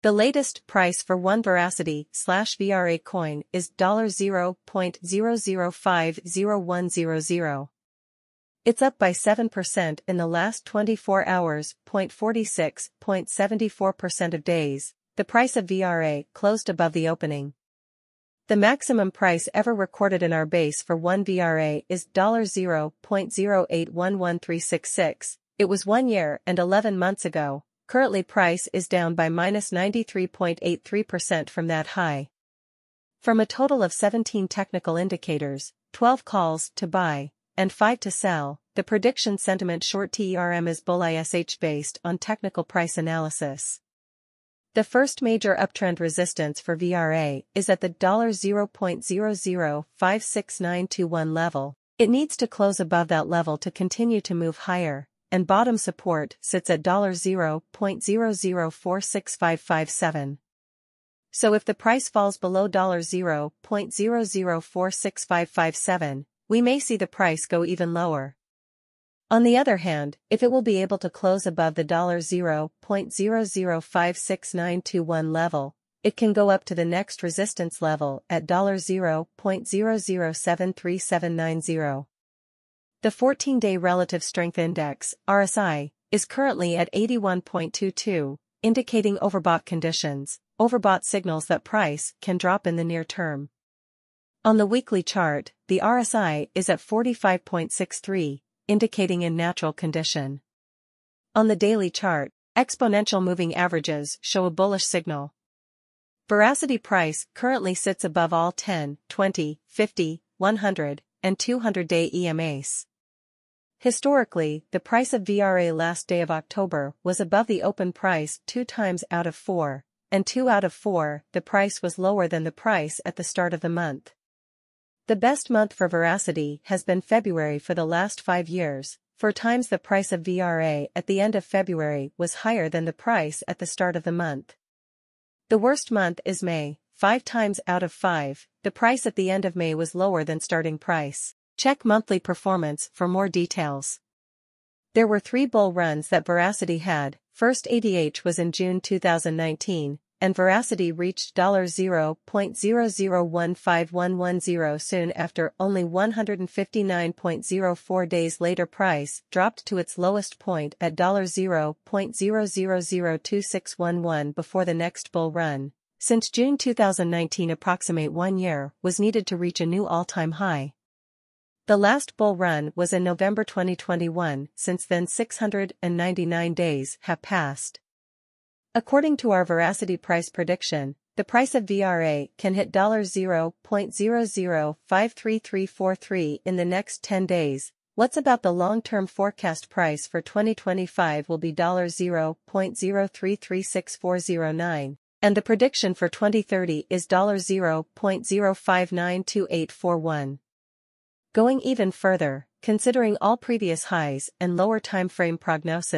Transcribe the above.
The latest price for one Verasity slash VRA coin is $0.0050100. It's up by 7% in the last 24 hours, 0.46, 0.74% of days. The price of VRA closed above the opening. The maximum price ever recorded in our base for one VRA is $0.0811366. It was one year and 11 months ago, Currently price is down by minus 93.83% from that high. From a total of 17 technical indicators, 12 calls to buy, and 5 to sell, the prediction sentiment short TERM is bull ISH based on technical price analysis. The first major uptrend resistance for VRA is at the $0.0056921 level. It needs to close above that level to continue to move higher, and bottom support sits at $0.0046557. So if the price falls below $0.0046557, we may see the price go even lower. On the other hand, if it will be able to close above the $0.0056921 level, it can go up to the next resistance level at $0.0073790. The 14-day Relative Strength Index, RSI, is currently at 81.22, indicating overbought conditions, overbought signals that price can drop in the near term. On the weekly chart, the RSI is at 45.63, indicating in natural condition. On the daily chart, exponential moving averages show a bullish signal. Verasity price currently sits above all 10, 20, 50, 100, and 200-day EMAs. Historically, the price of VRA last day of October was above the open price two times out of four, and two out of four, the price was lower than the price at the start of the month. The best month for Verasity has been February for the last five years, for times the price of VRA at the end of February was higher than the price at the start of the month. The worst month is May, five times out of five, the price at the end of May was lower than starting price. Check monthly performance for more details. There were three bull runs that Verasity had, first ATH was in June 2019, and Verasity reached $0.0015110 soon after only 159.04 days later price dropped to its lowest point at $0.0002611 before the next bull run. Since June 2019 approximate one year was needed to reach a new all-time high. The last bull run was in November 2021, since then 699 days have passed. According to our Verasity price prediction, the price of VRA can hit $0.0053343 in the next 10 days. What's about the long-term forecast price for 2025 will be $0.0336409, and the prediction for 2030 is $0.0592841. Going even further, considering all previous highs and lower time frame prognosis,